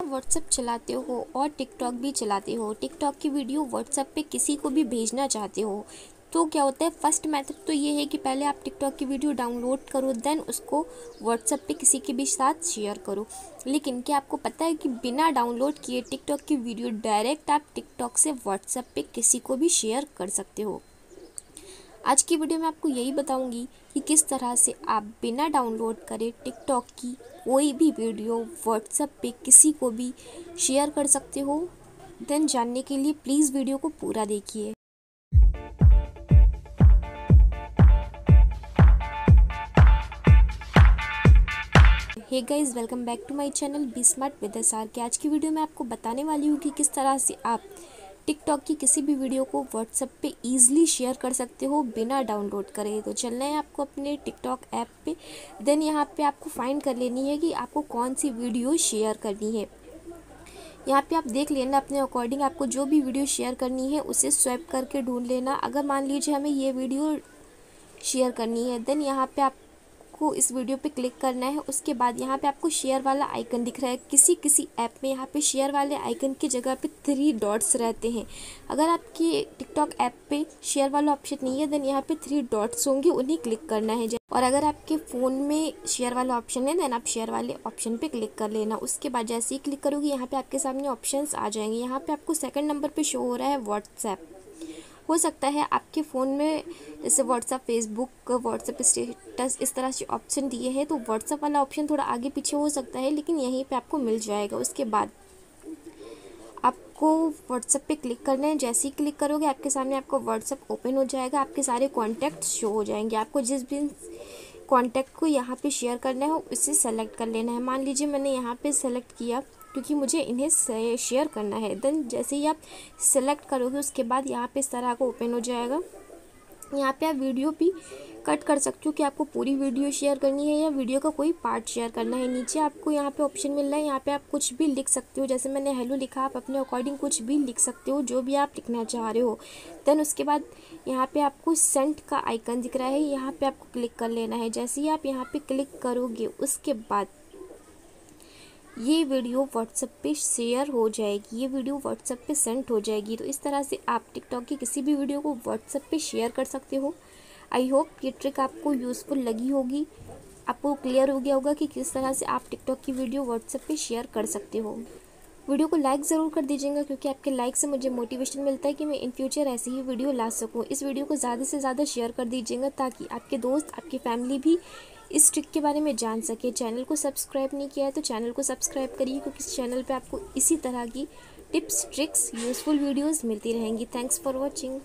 WhatsApp चलाते हो और टिकटॉक भी चलाते हो। टिकटॉक की वीडियो व्हाट्सएप पे किसी को भी भेजना चाहते हो तो क्या होता है फ़र्स्ट मेथड तो ये है कि पहले आप टिकटॉक की वीडियो डाउनलोड करो देन उसको व्हाट्सएप पे किसी के भी साथ शेयर करो। लेकिन क्या आपको पता है कि बिना डाउनलोड किए टिकटॉक की वीडियो डायरेक्ट आप टिकटॉक से व्हाट्सएप पे किसी को भी शेयर कर सकते हो? आज की वीडियो में आपको यही बताऊँगी कि किस तरह से आप बिना डाउनलोड करे टिकटॉक की कोई भी वीडियो व्हाट्सएप पे किसी को भी शेयर कर सकते हो। देन जानने के लिए प्लीज़ वीडियो को पूरा देखिए। Hey guys welcome back to my channel be smart with S R K आज की वीडियो में आपको बताने वाली हूँ कि किस तरह से आप टिकटॉक की किसी भी वीडियो को व्हाट्सएप पे ईजिली शेयर कर सकते हो, बिना डाउनलोड करे। तो चलना है आपको अपने टिकटॉक ऐप पे। देन यहाँ पे आपको फाइंड कर लेनी है कि आपको कौन सी वीडियो शेयर करनी है। यहाँ पे आप देख लेना अपने अकॉर्डिंग आपको जो भी वीडियो शेयर करनी है, उसे स्वैप करके ढूंढ लेना। अगर मान लीजिए हमें ये वीडियो शेयर करनी है देन यहाँ पे आप आपको इस वीडियो पे क्लिक करना है, उसके बाद यहाँ पे आपको शेयर वाला आइकन दिख रहा है। किसी किसी ऐप में यहाँ पे शेयर वाले आइकन की जगह पे थ्री डॉट्स रहते हैं। अगर आपकी टिकटॉक ऐप पे शेयर वाला ऑप्शन नहीं है देन यहाँ पे थ्री डॉट्स होंगे, उन्हें क्लिक करना है। और अगर आपके फ़ोन में शेयर वाला ऑप्शन है देन आप शेयर वाले ऑप्शन पे क्लिक कर लेना। उसके बाद जैसे ही क्लिक करोगे, यहाँ पे आपके सामने ऑप्शंस आ जाएँगे। यहाँ पे आपको सेकंड नंबर पे शो हो रहा है व्हाट्सएप हो सकता है आपके फ़ोन में जैसे व्हाट्सअप फेसबुक व्हाट्सअप स्टेटस इस तरह से ऑप्शन दिए हैं तो व्हाट्सअप वाला ऑप्शन थोड़ा आगे पीछे हो सकता है, लेकिन यहीं पे आपको मिल जाएगा। उसके बाद आपको व्हाट्सअप पे क्लिक करना है। जैसे ही क्लिक करोगे, आपके सामने आपको व्हाट्सअप ओपन हो जाएगा। आपके सारे कॉन्टैक्ट शो हो जाएँगे। आपको जिस भी कॉन्टैक्ट को यहाँ पे शेयर करना है, उसे सेलेक्ट कर लेना है। मान लीजिए मैंने यहाँ पे सेलेक्ट किया क्योंकि मुझे इन्हें शेयर करना है। देन जैसे ही आप सेलेक्ट करोगे, उसके बाद यहाँ पे इस तरह का ओपन हो जाएगा। यहाँ पे आप वीडियो भी कट कर सकते हो कि आपको पूरी वीडियो शेयर करनी है या वीडियो का कोई पार्ट शेयर करना है। नीचे आपको यहाँ पे ऑप्शन मिल रहा है। यहाँ पे आप कुछ भी लिख सकते हो। जैसे मैंने हेलो लिखा, आप अपने अकॉर्डिंग कुछ भी लिख सकते हो, जो भी आप लिखना चाह रहे हो। देन उसके बाद यहाँ पे आपको सेंट का आइकन दिख रहा है। यहाँ पे आपको क्लिक कर लेना है। जैसे ही आप यहाँ पे क्लिक करोगे, उसके बाद ये वीडियो व्हाट्सएप पे शेयर हो जाएगी, ये वीडियो व्हाट्सएप पे सेंड हो जाएगी। तो इस तरह से आप टिकटॉक की किसी भी वीडियो को व्हाट्सएप पे शेयर कर सकते हो। आई होप ये ट्रिक आपको यूज़फुल लगी होगी। आपको क्लियर हो गया होगा कि किस तरह से आप टिकटॉक की वीडियो व्हाट्सएप पे शेयर कर सकते हो। वीडियो को लाइक ज़रूर कर दीजिएगा, क्योंकि आपके लाइक से मुझे मोटिवेशन मिलता है कि मैं इन फ्यूचर ऐसी ही वीडियो ला सकूँ। इस वीडियो को ज़्यादा से ज़्यादा शेयर कर दीजिएगा, ताकि आपके दोस्त, आपकी फैमिली भी इस ट्रिक के बारे में जान सके। चैनल को सब्सक्राइब नहीं किया है तो चैनल को सब्सक्राइब करिए, क्योंकि इस चैनल पे आपको इसी तरह की टिप्स, ट्रिक्स, यूज़फुल वीडियोस मिलती रहेंगी। Thanks for watching.